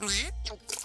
lá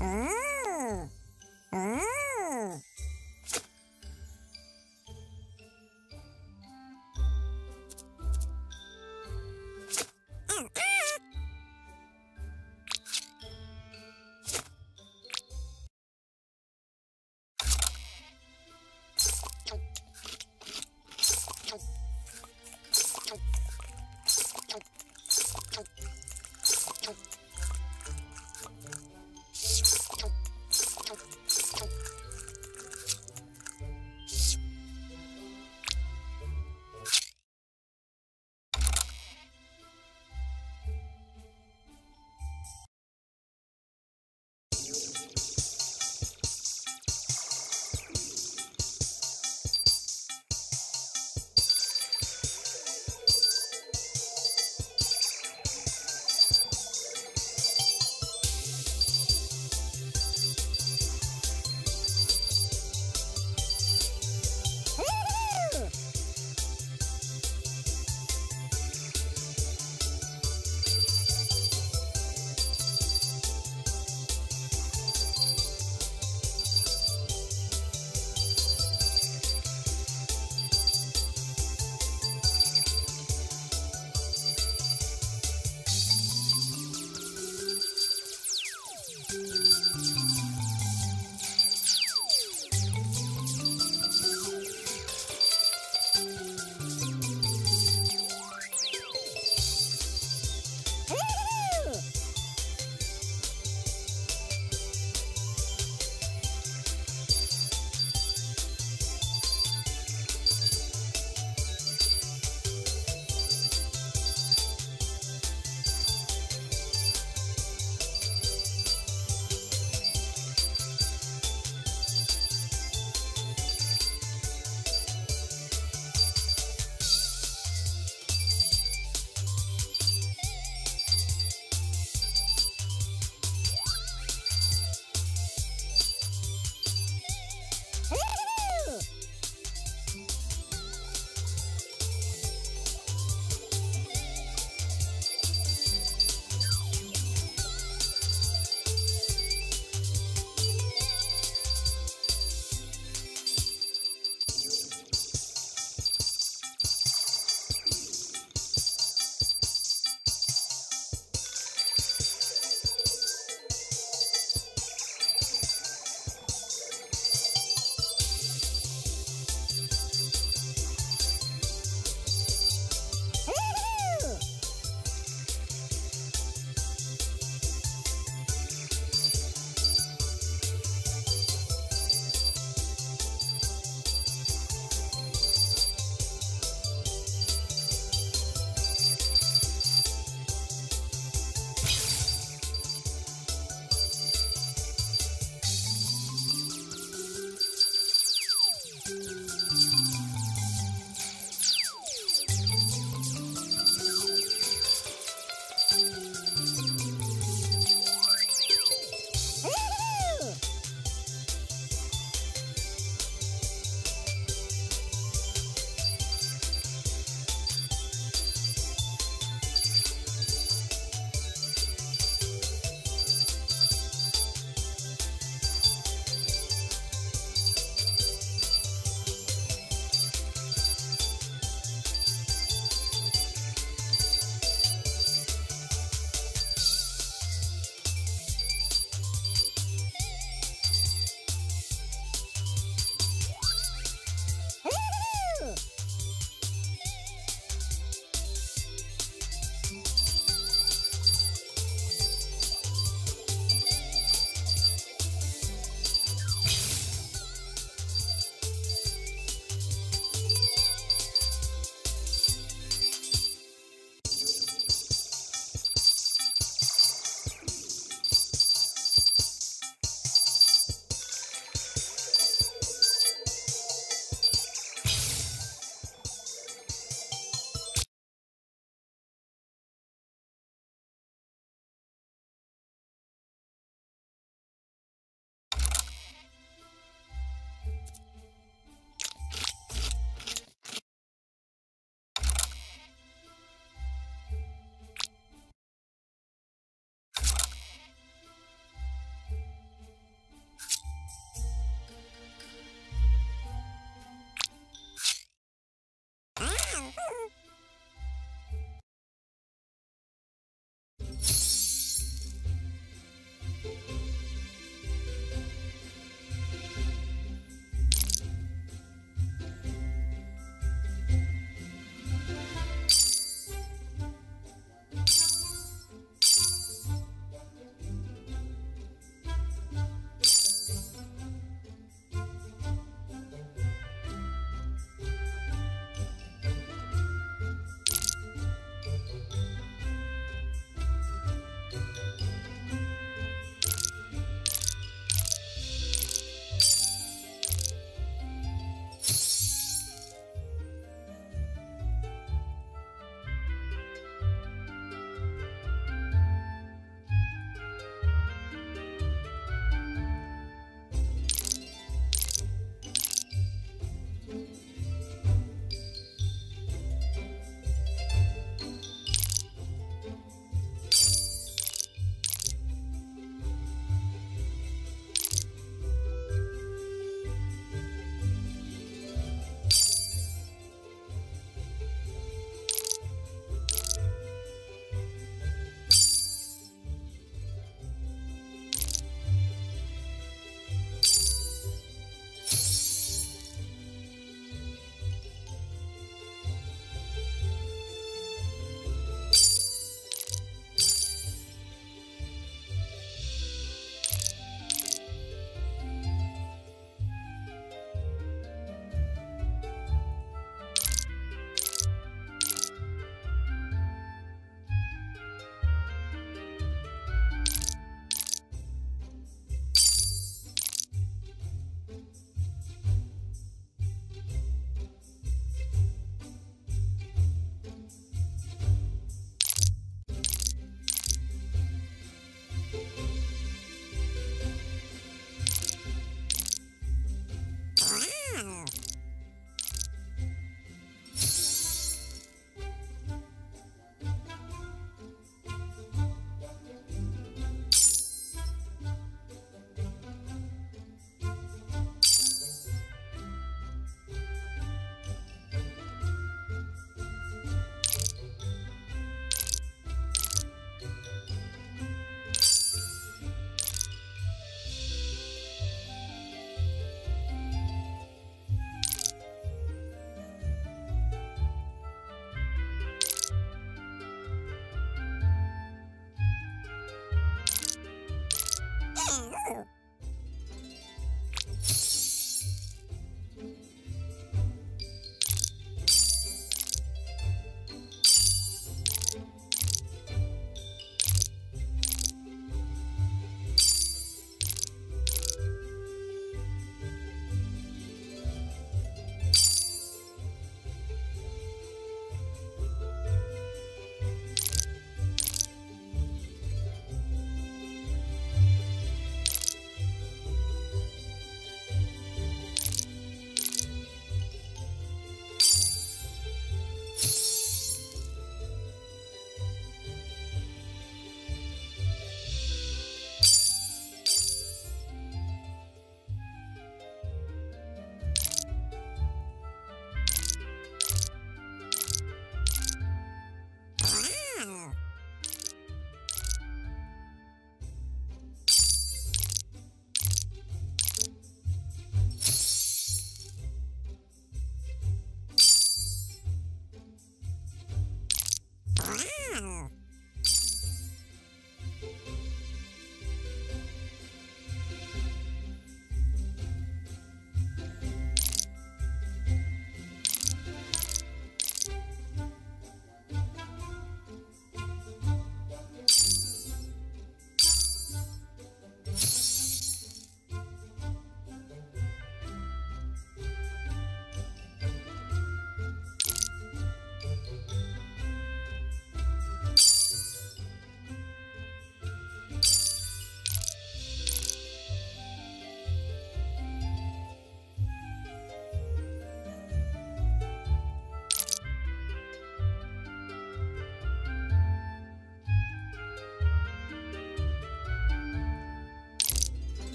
Mm.